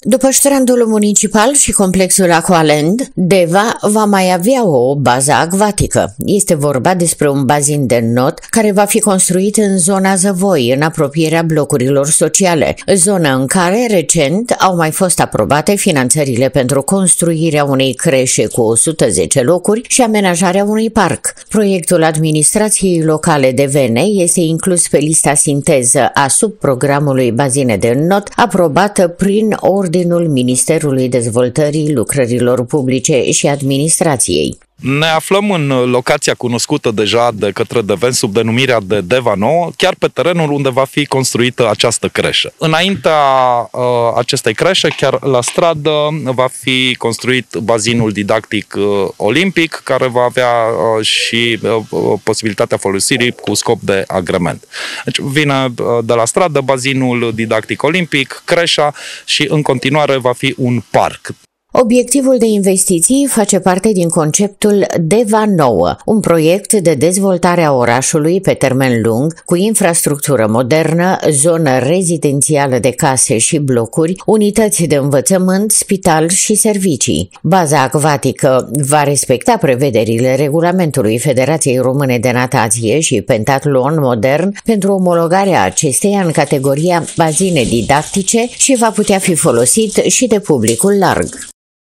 După strandul municipal și complexul Aqualand, Deva va mai avea o bază acvatică. Este vorba despre un bazin de not care va fi construit în zona Zăvoi, în apropierea blocurilor sociale, zonă în care recent au mai fost aprobate finanțările pentru construirea unei creșe cu 110 locuri și amenajarea unui parc. Proiectul administrației locale de Vene este inclus pe lista sinteză a subprogramului bazine de not aprobată prin or Ordinul Ministerului Dezvoltării Lucrărilor Publice și Administrației. Ne aflăm în locația cunoscută deja de către Deven sub denumirea de Deva Nouă, chiar pe terenul unde va fi construită această creșă. Înaintea uh, acestei creșe, chiar la stradă, va fi construit bazinul didactic uh, olimpic, care va avea uh, și uh, posibilitatea folosirii cu scop de agrement. Deci vine uh, de la stradă bazinul didactic olimpic, creșa și în continuare va fi un parc. Obiectivul de investiții face parte din conceptul DEVA Nouă, un proiect de dezvoltare a orașului pe termen lung, cu infrastructură modernă, zonă rezidențială de case și blocuri, unități de învățământ, spital și servicii. Baza acvatică va respecta prevederile regulamentului Federației Române de Natație și pentatlon modern pentru omologarea acesteia în categoria bazine didactice și va putea fi folosit și de publicul larg.